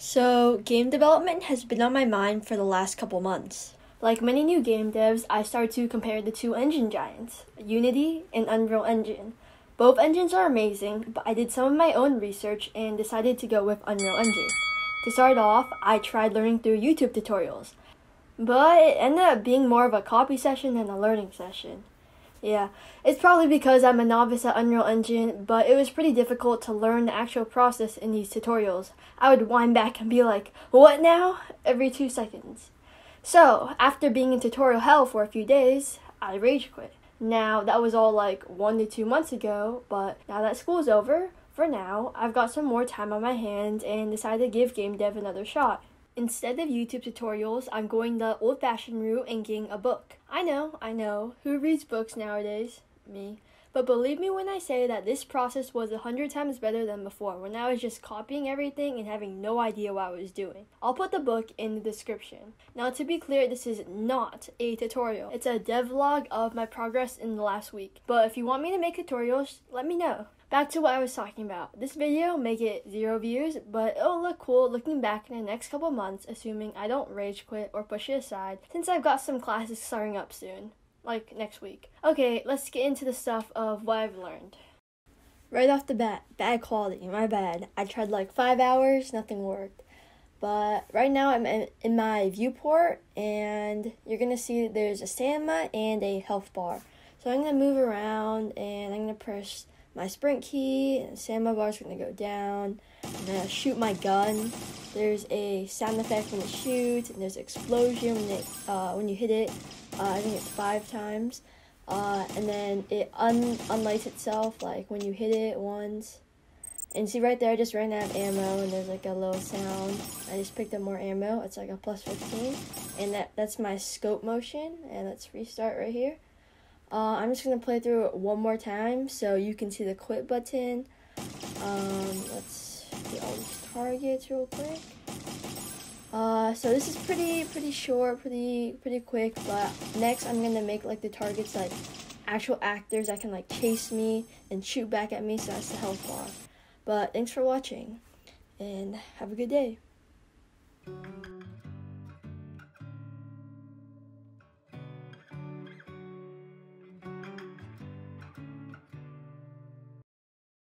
So, game development has been on my mind for the last couple months. Like many new game devs, I started to compare the two engine giants, Unity and Unreal Engine. Both engines are amazing, but I did some of my own research and decided to go with Unreal Engine. To start off, I tried learning through YouTube tutorials, but it ended up being more of a copy session than a learning session. Yeah, it's probably because I'm a novice at Unreal Engine, but it was pretty difficult to learn the actual process in these tutorials. I would wind back and be like, what now? Every two seconds. So, after being in tutorial hell for a few days, I rage quit. Now, that was all like one to two months ago, but now that school's over, for now, I've got some more time on my hands and decided to give game dev another shot. Instead of YouTube tutorials, I'm going the old fashioned route and getting a book. I know, I know. Who reads books nowadays? Me. But believe me when I say that this process was a hundred times better than before, when I was just copying everything and having no idea what I was doing. I'll put the book in the description. Now, to be clear, this is not a tutorial. It's a devlog of my progress in the last week. But if you want me to make tutorials, let me know. Back to what I was talking about. This video may get zero views, but it'll look cool looking back in the next couple months, assuming I don't rage quit or push it aside, since I've got some classes starting up soon, like next week. Okay, let's get into the stuff of what I've learned. Right off the bat, bad quality, my bad. I tried like five hours, nothing worked. But right now I'm in my viewport, and you're gonna see there's a stamina and a health bar. So I'm gonna move around and I'm gonna press my sprint key, and is going to go down. I'm to shoot my gun. There's a sound effect when it shoots, and there's an explosion when, it, uh, when you hit it. Uh, I think it's five times. Uh, and then it un unlights itself, like when you hit it once. And see right there, I just ran out of ammo, and there's like a little sound. I just picked up more ammo. It's like a plus 15. And that, that's my scope motion. And let's restart right here. Uh, I'm just going to play through it one more time so you can see the quit button. Um, let's get all these targets real quick. Uh, so this is pretty, pretty short, pretty, pretty quick, but next I'm going to make like the targets like actual actors that can like chase me and shoot back at me so that's the health bar. But thanks for watching and have a good day.